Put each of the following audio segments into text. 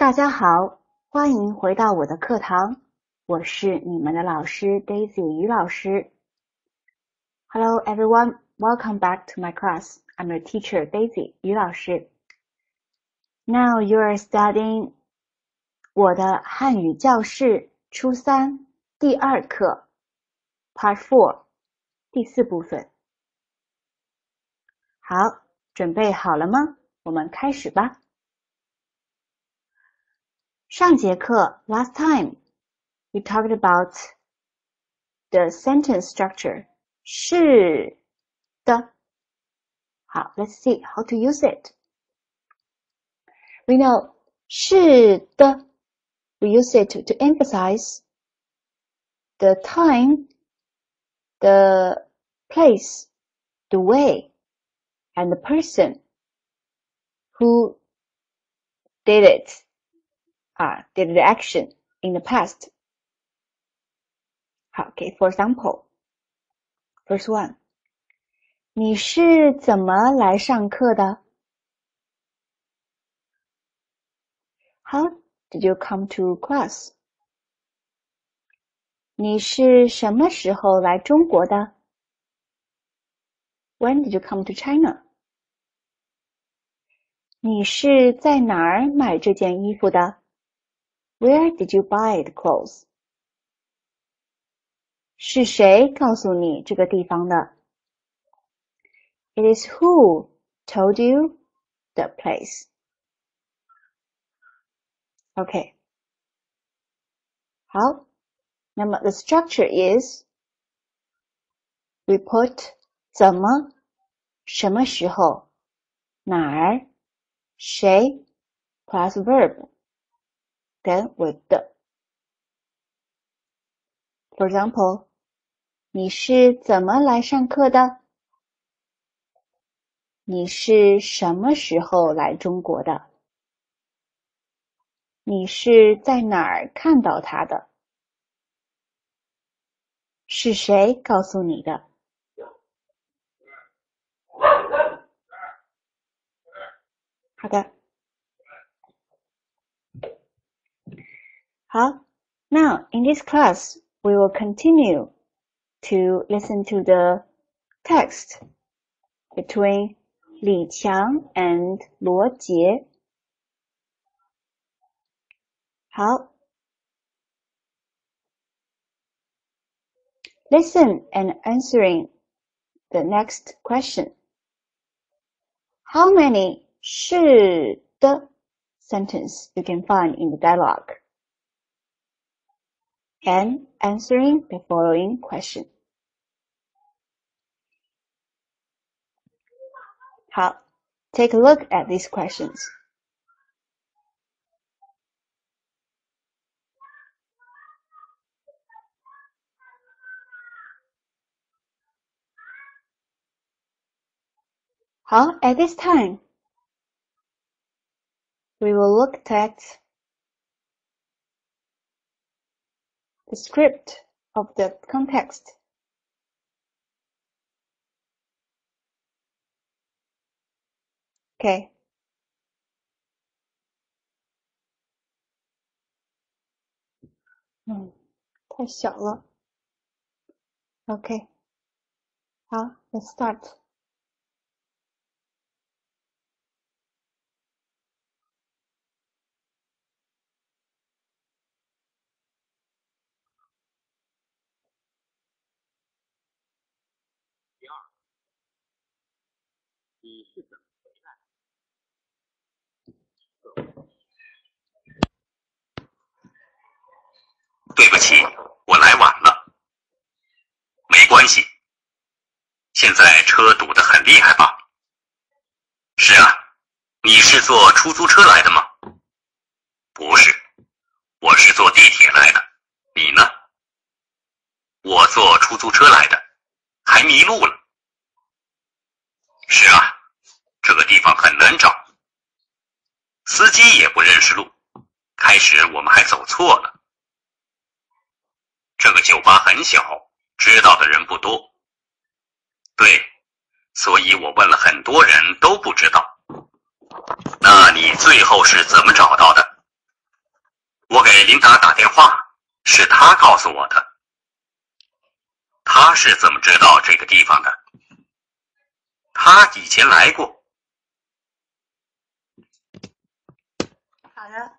大家好，欢迎回到我的课堂，我是你们的老师 Daisy 于老师。Hello everyone, welcome back to my class. I'm your teacher Daisy 于老师。Now you are studying 我的汉语教室初三第二课 Part Four 第四部分。好，准备好了吗？我们开始吧。上节课 last time we talked about the sentence structure 是的。好，let's see how to use it. We know 是的 we use it to, to emphasize the time, the place, the way, and the person who did it, uh, did the action in the past. Okay, for example, first one. 你是怎么来上课的？How did you come to class? 你是什么时候来中国的？When did you come to China? 你是在哪儿买这件衣服的 ？Where did you buy the clothes? 是谁告诉你这个地方的？It is who told you the place. OK，好，那么 the structure is we put 怎么、什么时候、哪儿、谁 plus verb Then with the. For example，你是怎么来上课的？你是什么时候来中国的？你是在哪儿看到他的？是谁告诉你的？好的，Now, in this class we will continue to listen to the text between Li Qiang and Luo Jie. 好，listen and answering the next question. How many should sentence you can find in the dialogue? And answering the following question. 好, take a look at these questions. At this time, we will look at the script of the context. Okay. 嗯，太小了。OK，好，Let's start. 你是怎么对不起，我来晚了。没关系。现在车堵得很厉害吧？是啊。你是坐出租车来的吗？不是，我是坐地铁来的。你呢？我坐出租车来的，还迷路了。是啊，这个地方很难找，司机也不认识路。开始我们还走错了。这个酒吧很小，知道的人不多。对，所以我问了很多人都不知道。那你最后是怎么找到的？我给琳达打电话，是她告诉我的。她是怎么知道这个地方的？她以前来过。好，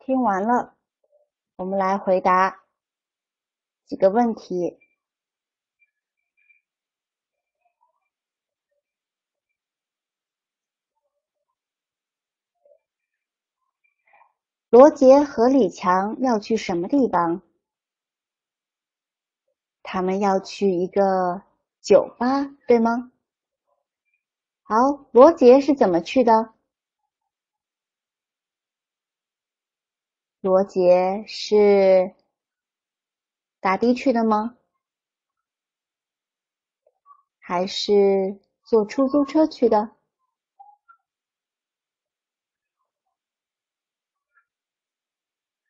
听完了，我们来回答几个问题。罗杰和李强要去什么地方？他们要去一个酒吧，对吗？好，罗杰是怎么去的？罗杰是打的去的吗？还是坐出租车去的？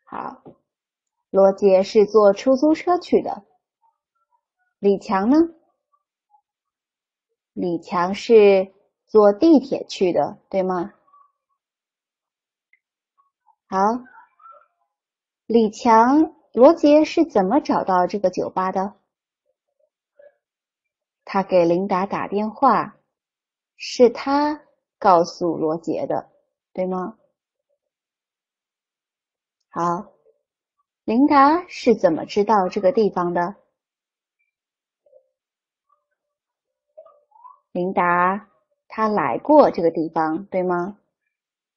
好，罗杰是坐出租车去的。李强呢？李强是坐地铁去的，对吗？好，李强，罗杰是怎么找到这个酒吧的？他给琳达打电话，是他告诉罗杰的，对吗？好，琳达是怎么知道这个地方的？琳达，她来过这个地方，对吗？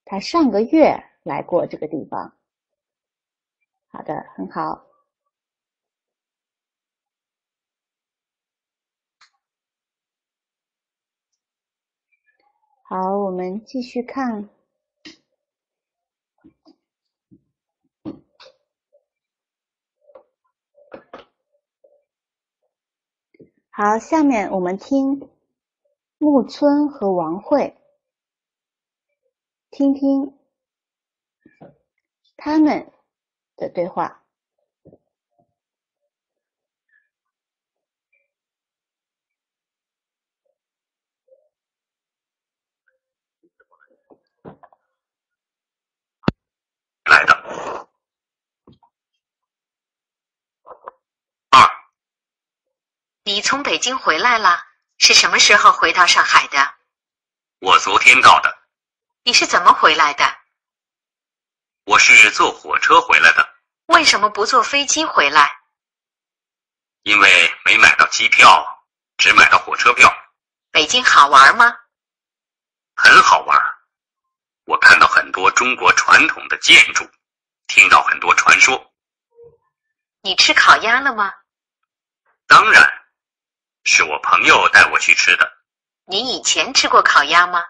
她上个月来过这个地方。好的，很好。好，我们继续看。好，下面我们听木村和王慧，听听他们的对话。来的。你从北京回来了？是什么时候回到上海的？我昨天到的。你是怎么回来的？我是坐火车回来的。为什么不坐飞机回来？因为没买到机票，只买到火车票。北京好玩吗？很好玩。我看到很多中国传统的建筑，听到很多传说。你吃烤鸭了吗？当然。是我朋友带我去吃的。你以前吃过烤鸭吗？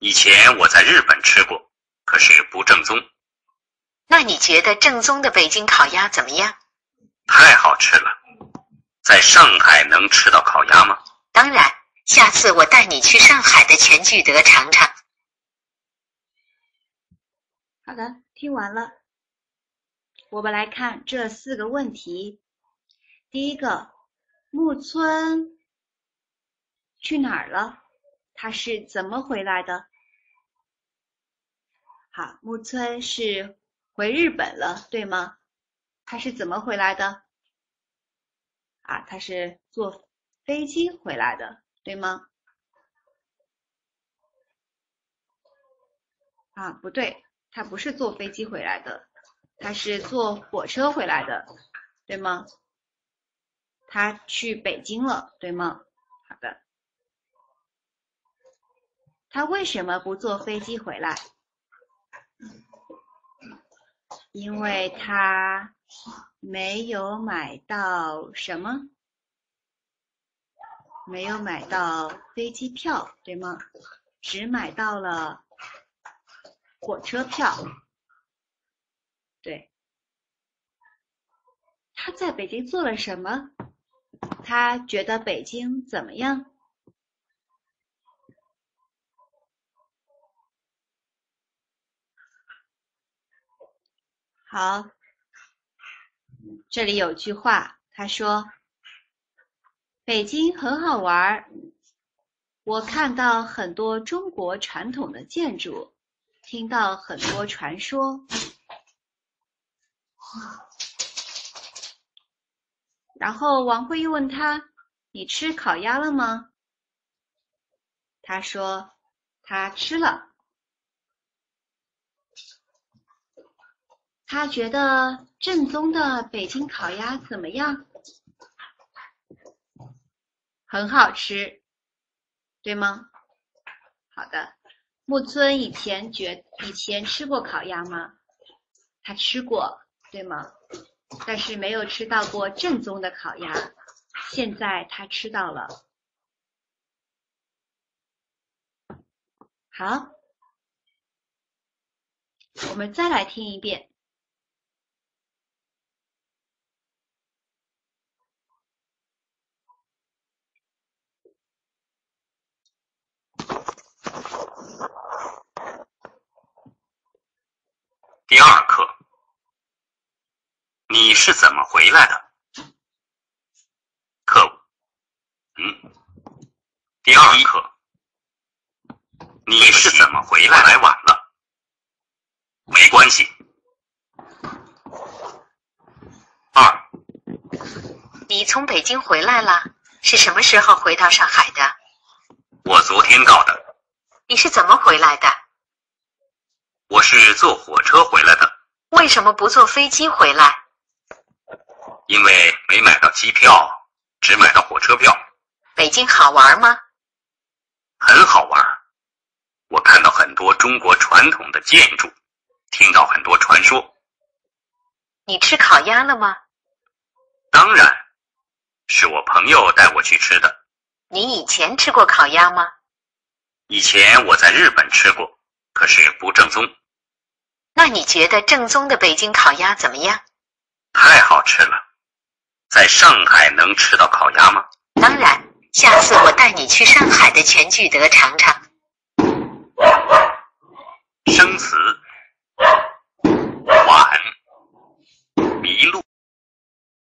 以前我在日本吃过，可是不正宗。那你觉得正宗的北京烤鸭怎么样？太好吃了。在上海能吃到烤鸭吗？当然，下次我带你去上海的全聚德尝尝。好的，听完了。我们来看这四个问题。第一个。木村去哪儿了？他是怎么回来的？好，木村是回日本了，对吗？他是怎么回来的？啊，他是坐飞机回来的，对吗？啊，不对，他不是坐飞机回来的，他是坐火车回来的，对吗？他去北京了，对吗？好的。他为什么不坐飞机回来？因为他没有买到什么？没有买到飞机票，对吗？只买到了火车票。对。他在北京做了什么？他觉得北京怎么样？好，这里有句话，他说：“北京很好玩儿，我看到很多中国传统的建筑，听到很多传说。”然后王慧又问他：“你吃烤鸭了吗？”他说：“他吃了。”他觉得正宗的北京烤鸭怎么样？很好吃，对吗？好的。木村以前觉以前吃过烤鸭吗？他吃过，对吗？但是没有吃到过正宗的烤鸭。现在他吃到了。好，我们再来听一遍。第二课，你是怎么回来的？课五，嗯，第二课，你是怎么回来？来晚了，没关系。二，你从北京回来了，是什么时候回到上海的？我昨天到的。你是怎么回来的？我是坐火车回来的。为什么不坐飞机回来？因为没买到机票，只买到火车票。北京好玩吗？很好玩。我看到很多中国传统的建筑，听到很多传说。你吃烤鸭了吗？当然，是我朋友带我去吃的。你以前吃过烤鸭吗？以前我在日本吃过，可是不正宗。那你觉得正宗的北京烤鸭怎么样？太好吃了！在上海能吃到烤鸭吗？当然下次我带你去上海的全聚德尝尝。生词碗迷路。